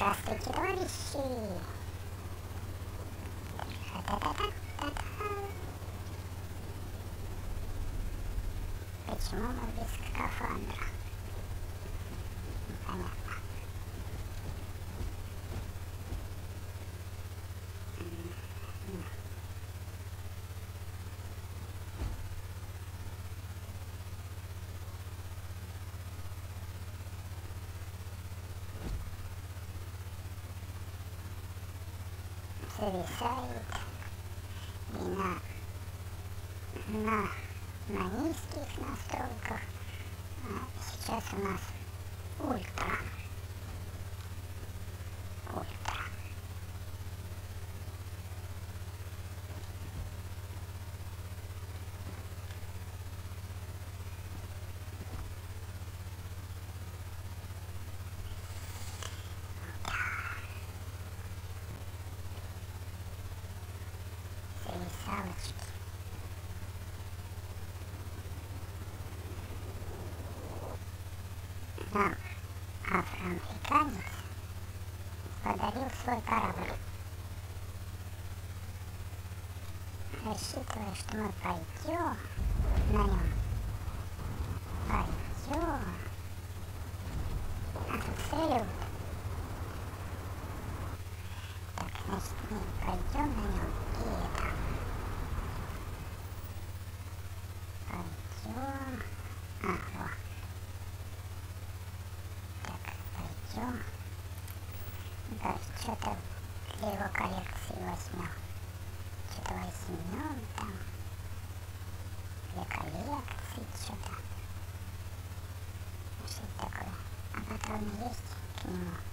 Здравствуйте, товарищи! Та-та-та-та-та-та. Почему мы без скафандра? Зависает и на, на, на низких настройках. А сейчас у нас ультра. Ультра. Подарил свой корабль, рассчитывая, что мы пойдем на нем. Пойдем. А тут салют. Так, значит, мы пойдем на нем и это. les monstres. Mm-hmm.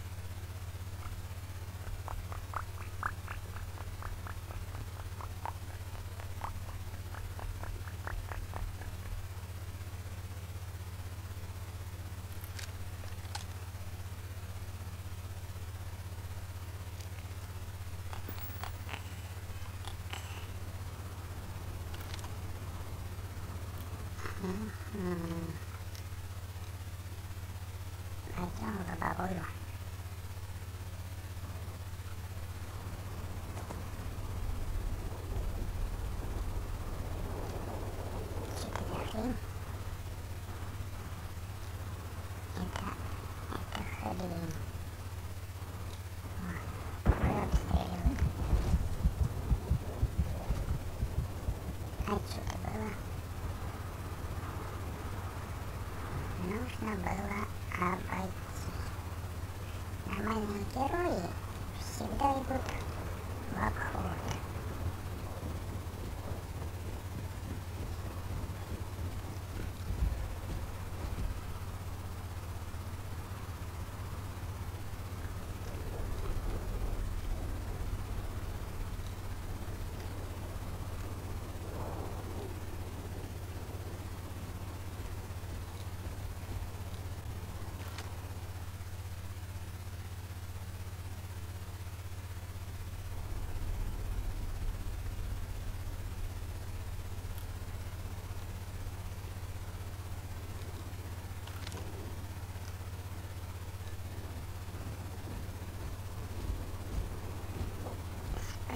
这样的打包一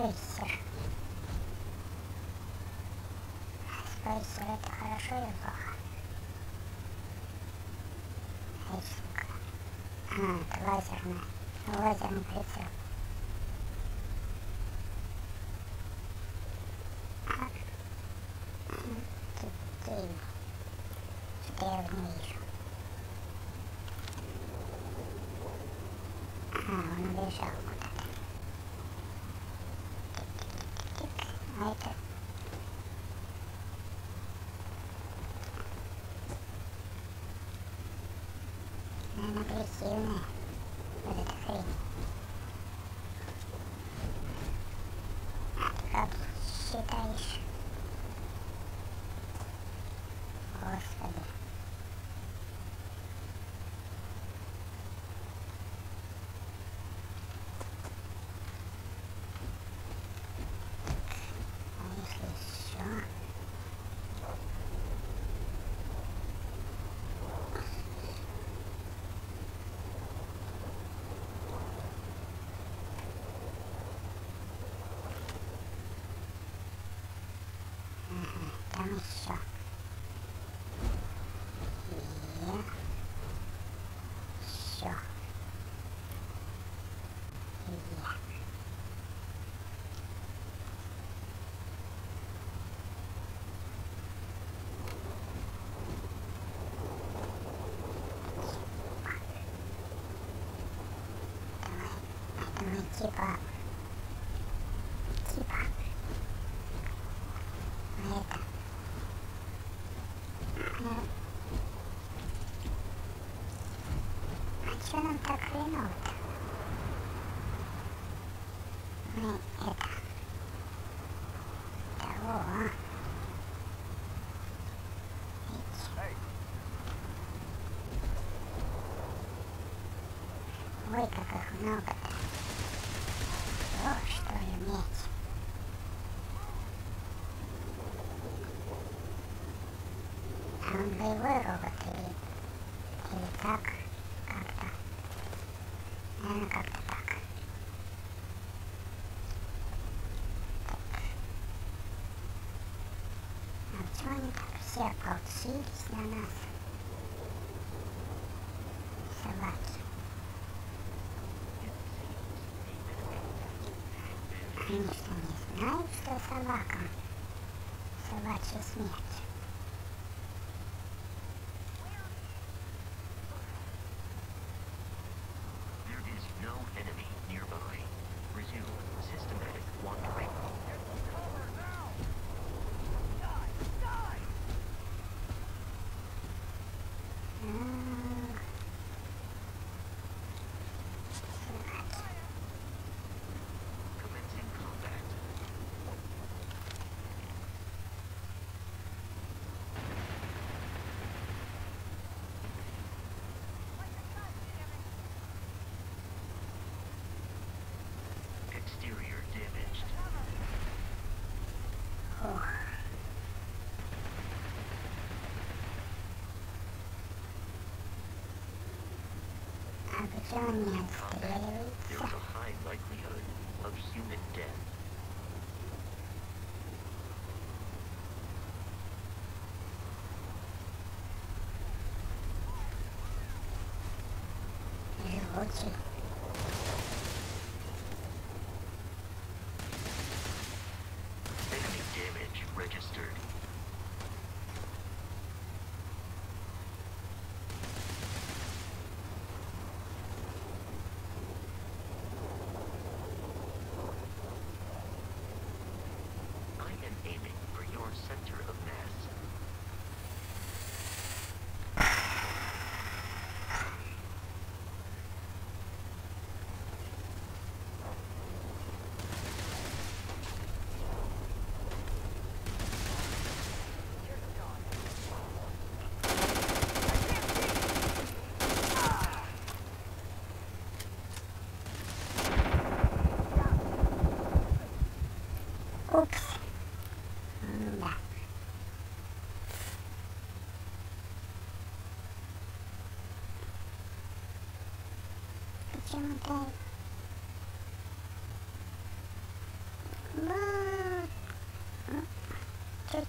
Спейсер. Спейсер это хорошо или плохо? Сука. А, это лазерная. Лазерный прицел. А, тень. Что я не вижу. А, он убежал problem. Gamis. Чё нам так хреново-то? Мы это того. Ой, как их много-то. О, что иметь. А он боевой робот или, или как? Как-то. Наверное, как-то так. Так. А чего они так все ополчились на нас? Собаки. Они что, не знают, что собака? Собачья смерть. exterior damaged. There is a high likelihood of human death. Yeah, okay. Вот. М, Чуть-чуть.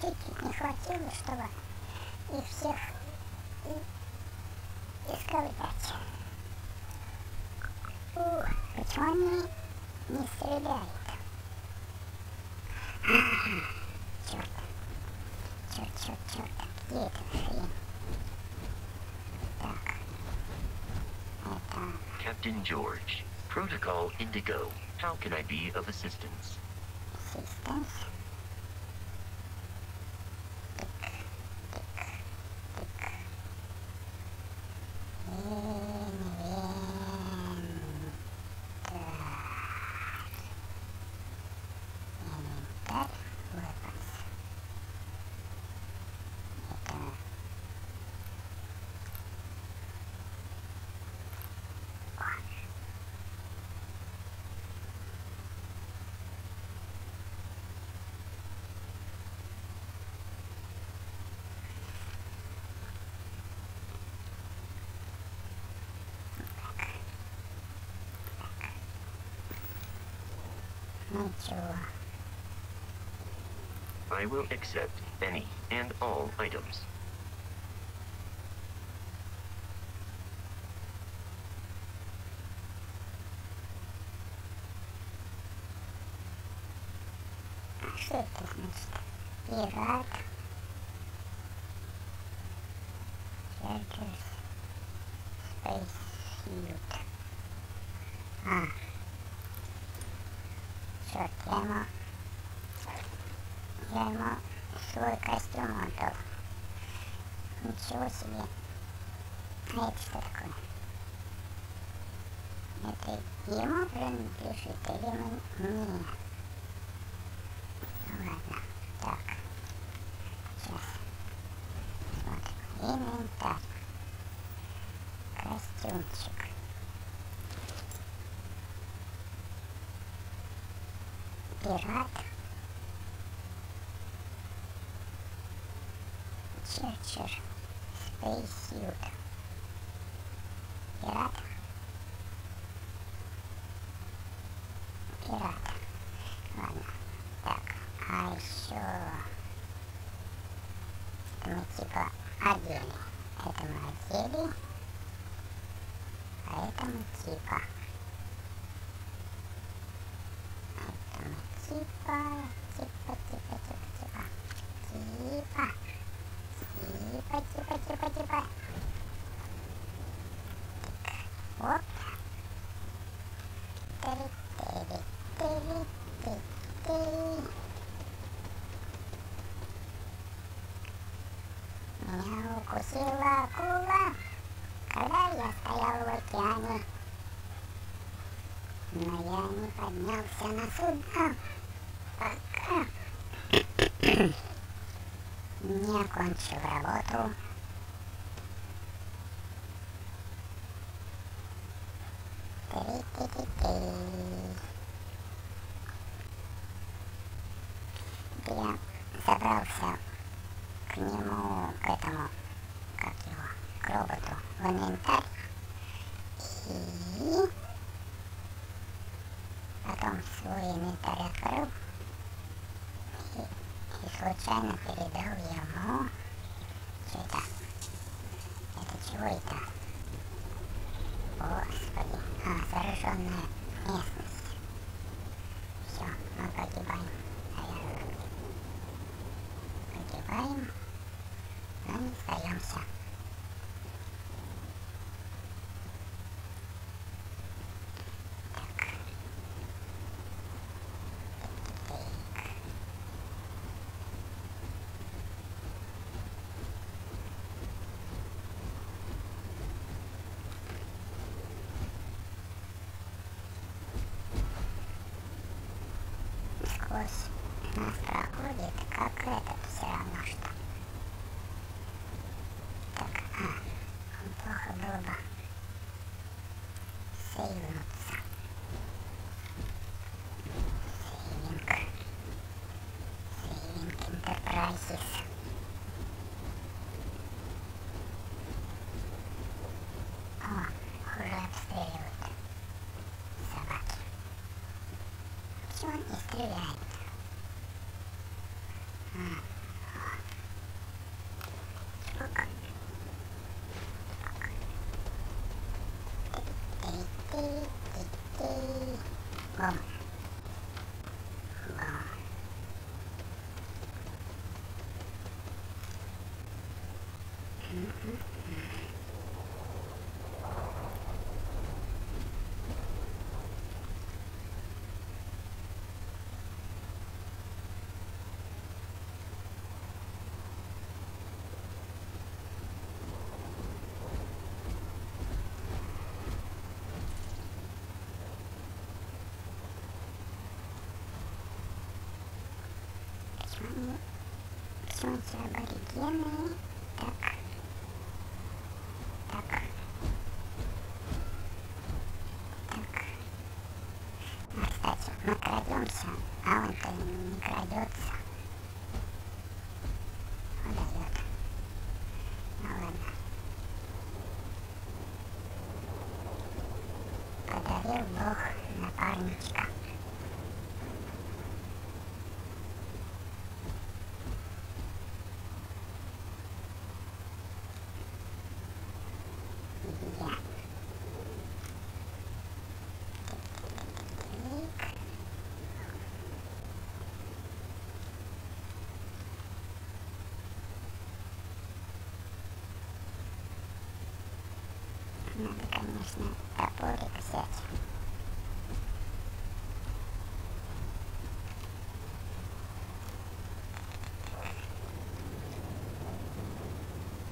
Чуть-чуть не хватило, чтобы их всех и искалывать. Ух, почему они не стреляют? George. Protocol Indigo. How can I be of assistance? Assistance. I will accept any and all items. Sütlenst. Space suit. Ah. Черт, я ему... Я ему свой костюм отдал. Ничего себе. А это что такое? Это ему принадлежит или мне? Ну ладно, так. Сейчас. Смотрим. Инвентарь. Костюмчик. Пират. Черчер. Спейсьют. Пират. Пират. Ладно. Так, а еще... Это мы типа одели. Это мы одели. А это мы типа. Это мы типа, типа, типа, типа, типа. Типа. Типа, типа, типа, типа. Так, оп. Тери, тери, тери, тери, тери. Меня укусила акула, когда я стоял в океане. Но я не судно, пока не окончил работу. Я забрался к нему, к этому, как его, к роботу, в инвентарь. benefit. one is blue eyed. Ah. Почему эти аборигены так... Так... Так... А, кстати, мы крадемся, а он-то не крадется. Удает. Ну ладно. Подарил Бог напарничка. Надо, конечно, топорик взять.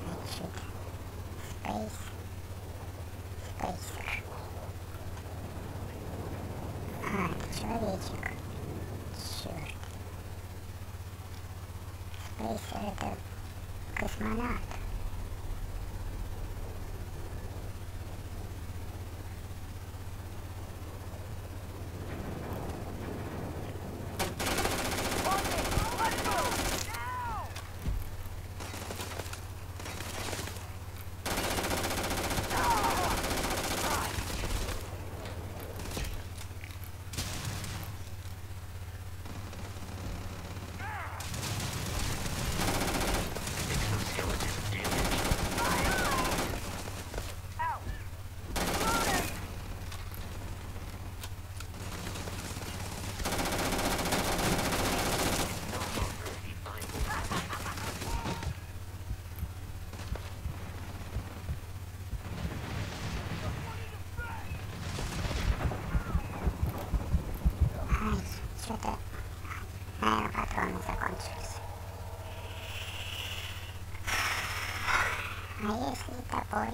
Значит, Space. Spacer. А, человечек. Черт. Спейсер это космонавт.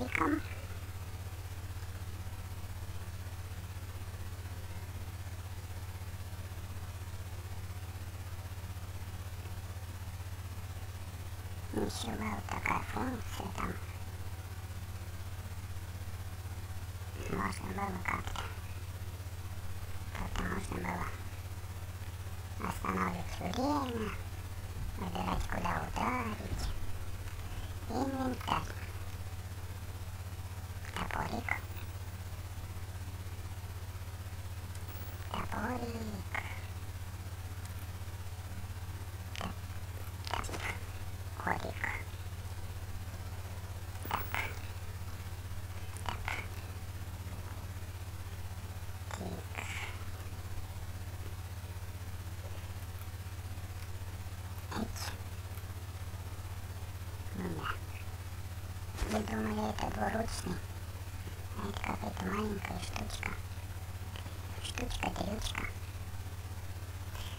Топориком? Ничего, вот такая функция там. Можно было как-то. Как-то можно было останавливать время, выбирать, куда ударить. Инвентарь. Думали, это двуручный? А это какая-то маленькая штучка. Штучка-дрючка.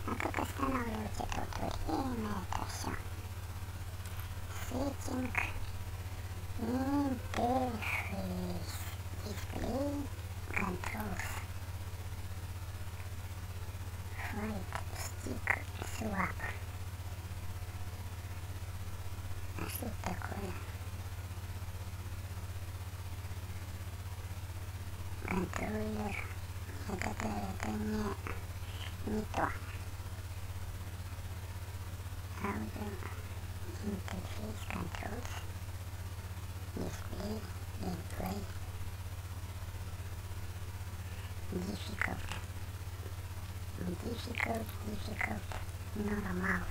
А как останавливать это вот время, это все? Сеттинг. Интерфейс. Дисплей. Controls. どういうえっとどういう分野にとは How the interface controls display display difficult difficult difficult Normal.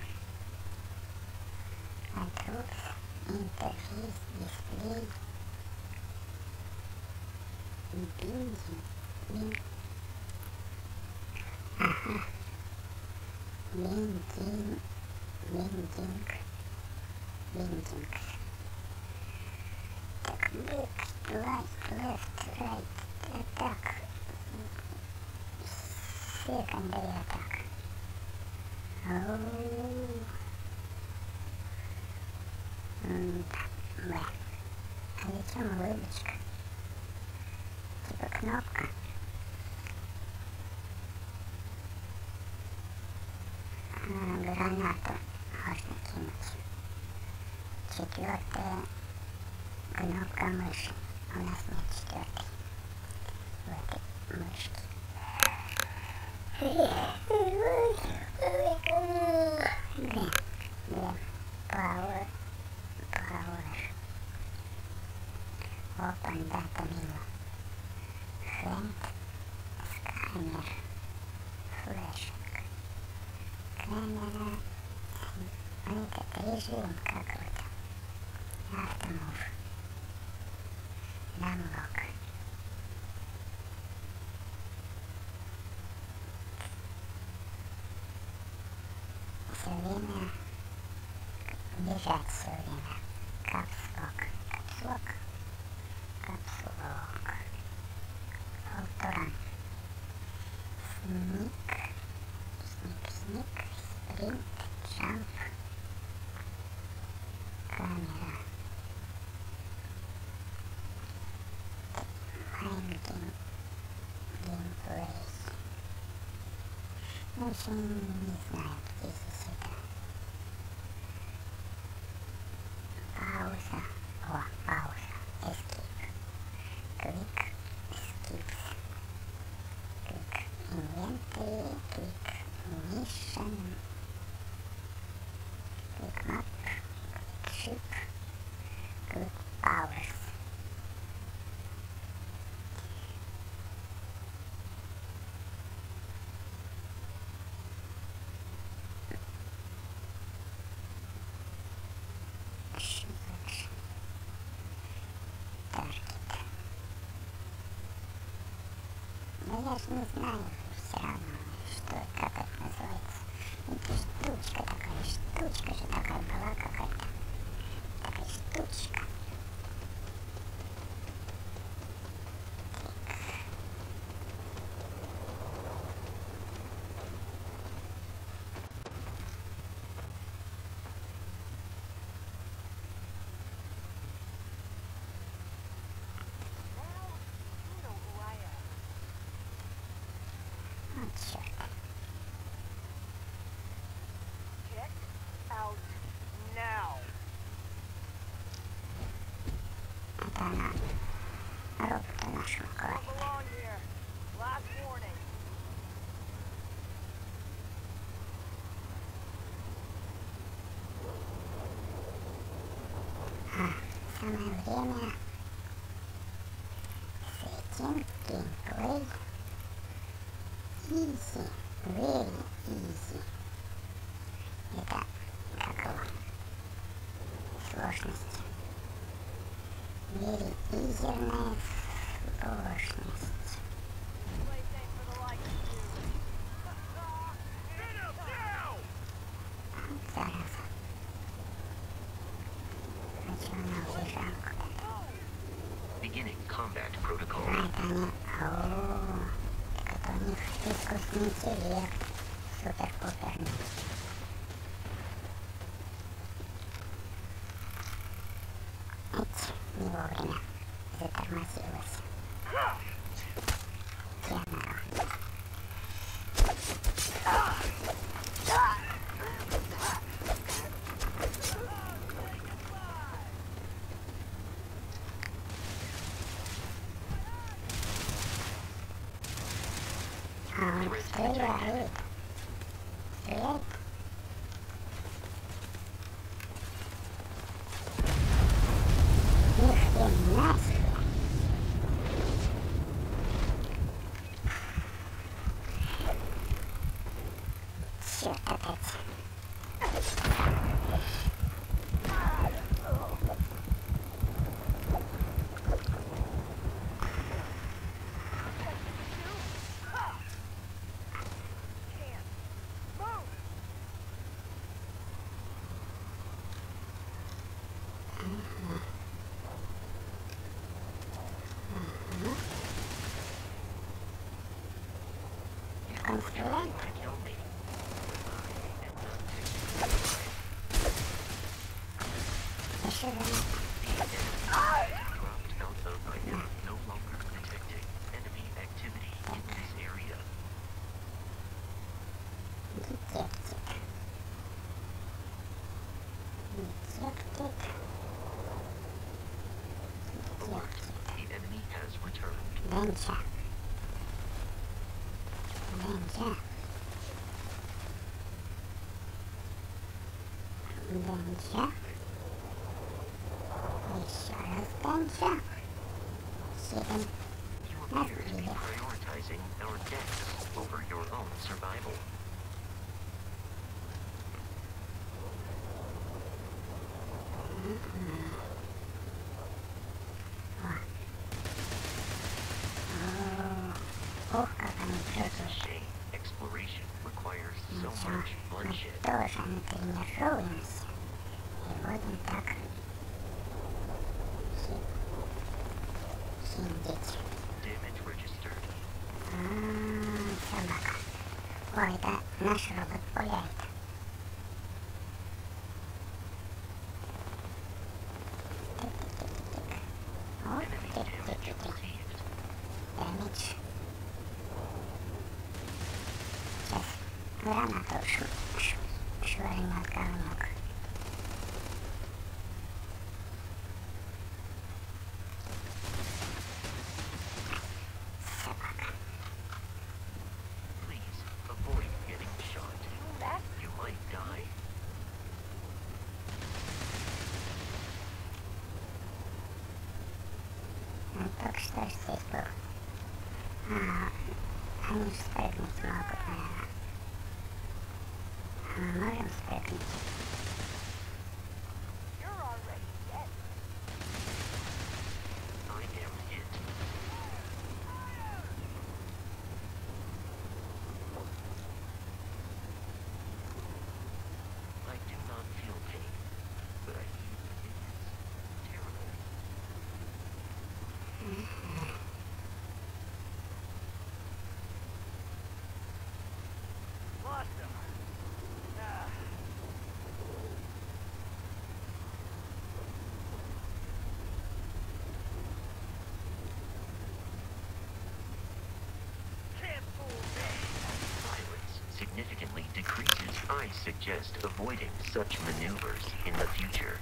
controls interface display. Lincoln, Lincoln, Lincoln. Look, right, left, right, attack. Secondary attack. Oh. And, well, I little кнопка. Гранату можно кинуть. Четвертая кнопка мыши. У нас нет четвертой. В этой мышке. Режим какой-то. Автомов. Намлок. Все время бежать все время. Капслок. Капслок. Ну, еще не, знаю, здесь это. Пауза. О, пауза. Escape. Click. Skips. Click. Inventory. Click. Mission. Click map. Click ship. podcast no final. Get out now. Dana. Rób to naszą kolejkę. Last Easy Very Easy Это как его сложность Very Easerная сложность Place ain't for the likes of you. Get him down! Зараза Зачем она уезжала куда-то? Beginning combat protocol. Это они... О, так это у них искусственный интеллект. Супер-пуперный. Эть, не вовремя. Затормозилась. опять. adventure. Adventure. Adventure. We sure have been shocked. You appear to be prioritizing our deaths over your own survival. Mm -hmm. bloodshed. тоже натренировываемся. И будем так хи- хиндить. Damage registered. Ой, да наш робот пуляет. Тик-тик-тик-тик. Вот, 座りましょう decreases. I suggest avoiding such maneuvers in the future.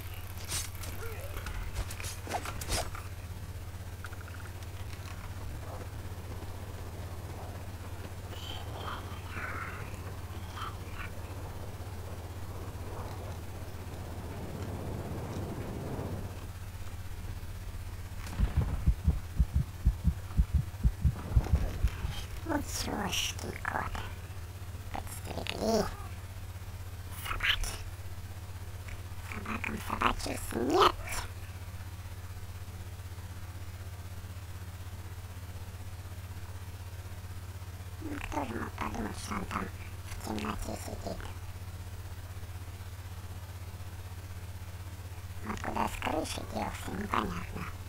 Let's rush the car. Собаки. Собакам собачью смерть. Кто же мог подумать, что он там в темноте сидит? Вот куда с крыши делся, непонятно.